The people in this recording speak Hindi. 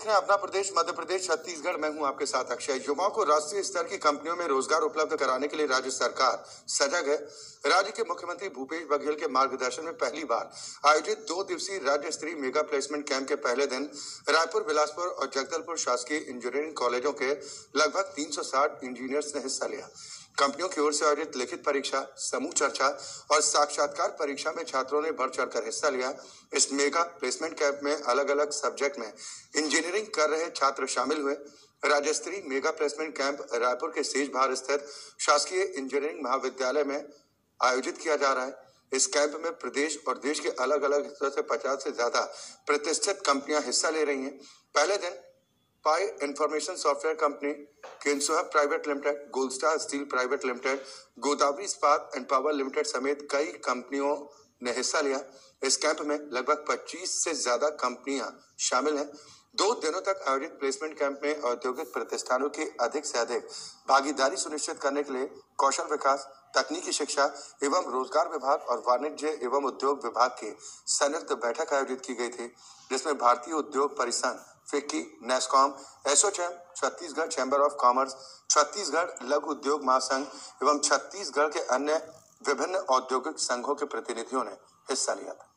देख रहे हैं, अपना प्रदेश, मध्य प्रदेश, छत्तीसगढ़ मैं हूँ आपके साथ, अक्षय युवाओं को राष्ट्रीय स्तर की कंपनियों में रोज़गार उपलब्ध कराने के लिए राज्य सरकार सजग है। राज्य के मुख्यमंत्री भूपेश बघेल के मार्गदर्शन में पहली बार आयोजित दो दिवसीय राज्य स्तरीय मेगा प्लेसमेंट कैंप के पहले दिन रायपुर, बिलासपुर और जगदलपुर शासकीय इंजीनियरिंग कॉलेजों के लगभग 360 इंजीनियर्स ने हिस्सा लिया। कंपनियों की ओर से आयोजित लिखित परीक्षा, समूह चर्चा और साक्षात्कार परीक्षा में छात्रों ने बढ़ चढ़कर हिस्सा लिया। इस मेगा प्लेसमेंट कैंप में अलग अलग सब्जेक्ट में इंजीनियरिंग कर रहे छात्र शामिल हुए। राज्य स्तरीय मेगा प्लेसमेंट कैंप रायपुर के सेज बाहर स्थित शासकीय इंजीनियरिंग महाविद्यालय में आयोजित किया जा रहा है। इस कैंप में प्रदेश और देश के अलग अलग हिस्सों से पचास से ज़्यादा प्रतिष्ठित कंपनियाँ हिस्सा ले रही हैं। पहले दिन पाई information software company केंसुहा private limited gold star steel private limited Godavari Ispat and power limited समेत कई कंपनियों ने हिस्सा लिया। इस कैंप में लगभग 25 से ज़्यादा कंपनियाँ शामिल हैं। दो दिनों तक आयोजित प्लेसमेंट कैंप में औद्योगिक प्रतिष्ठानों की अधिक से अधिक भागीदारी सुनिश्चित करने के लिए कौशल विकास, तकनीकी शिक्षा एवं रोज़गार विभाग और वाणिज्य एवं उद्योग विभाग की संयुक्त बैठक आयोजित की गई थी, जिसमें भारतीय उद्योग परिसंघ, FICCI, NASSCOM, ASSOCHAM, Chhattisgarh chamber of commerce Chhattisgarh लघु उद्योग महासंघ एवं छत्तीसगढ़ के अन्य विभिन्न औद्योगिक संघों के प्रतिनिधियों ने हिस्सा लिया था।